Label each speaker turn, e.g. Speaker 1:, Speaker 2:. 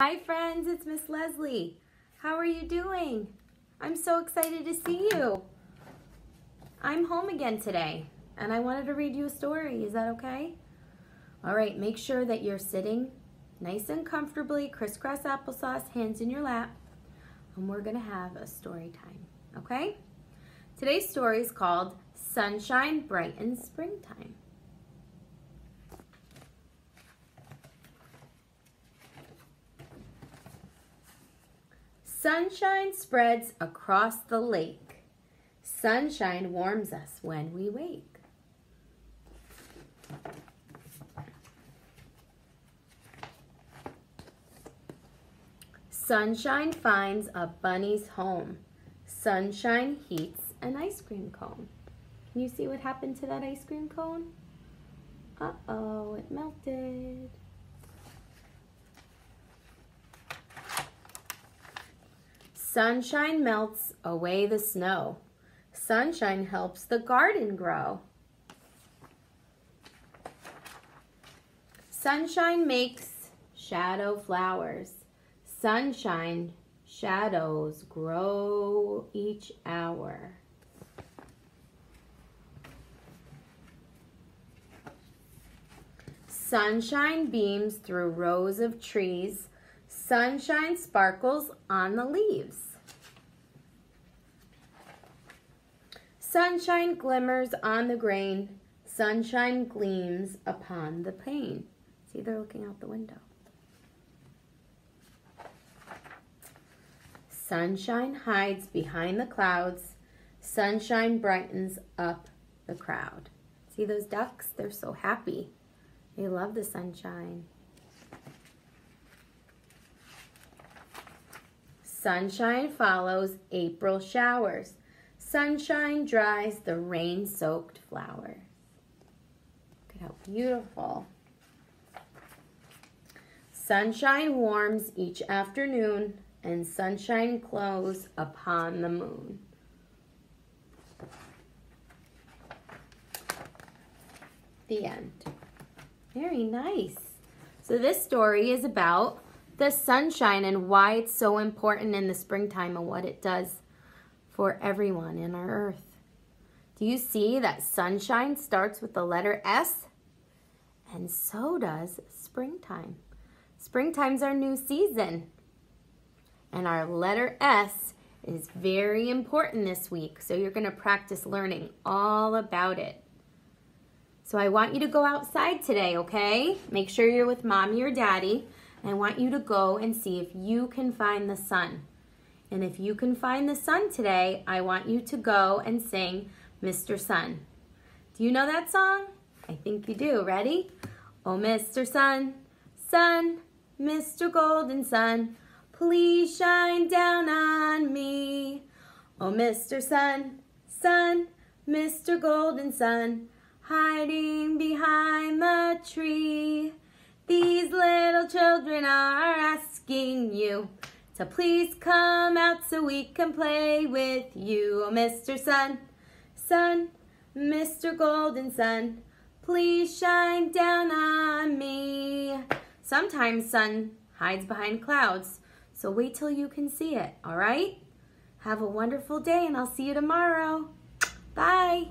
Speaker 1: Hi friends, it's Miss Leslie. How are you doing? I'm so excited to see you. I'm home again today and I wanted to read you a story. Is that okay? All right, make sure that you're sitting nice and comfortably, crisscross applesauce, hands in your lap, and we're gonna have a story time, okay? Today's story is called Sunshine Brightens Springtime. Sunshine spreads across the lake. Sunshine warms us when we wake. Sunshine finds a bunny's home. Sunshine heats an ice cream cone. Can you see what happened to that ice cream cone? Uh-oh, it melted. Sunshine melts away the snow. Sunshine helps the garden grow. Sunshine makes shadow flowers. Sunshine shadows grow each hour. Sunshine beams through rows of trees. Sunshine sparkles on the leaves. Sunshine glimmers on the grain. Sunshine gleams upon the pane. See, they're looking out the window. Sunshine hides behind the clouds. Sunshine brightens up the crowd. See those ducks? They're so happy. They love the sunshine. Sunshine follows April showers. Sunshine dries the rain-soaked flowers. Look at how beautiful. Sunshine warms each afternoon, and sunshine glows upon the moon. The end. Very nice. So this story is about the sunshine and why it's so important in the springtime and what it does for everyone in our earth. Do you see that sunshine starts with the letter S? And so does springtime. Springtime's our new season. And our letter S is very important this week. So you're going to practice learning all about it. So I want you to go outside today, okay? Make sure you're with mommy or daddy. I want you to go and see if you can find the sun. And if you can find the sun today, I want you to go and sing Mr. Sun. Do you know that song? I think you do. Ready? Oh, Mr. Sun, Sun, Mr. Golden Sun, please shine down on me. Oh, Mr. Sun, Sun, Mr. Golden Sun, hiding behind the tree. These little children are asking you to please come out so we can play with you. Oh, Mr. Sun, Sun, Mr. Golden Sun, please shine down on me. Sometimes sun hides behind clouds, so wait till you can see it, all right? Have a wonderful day and I'll see you tomorrow. Bye.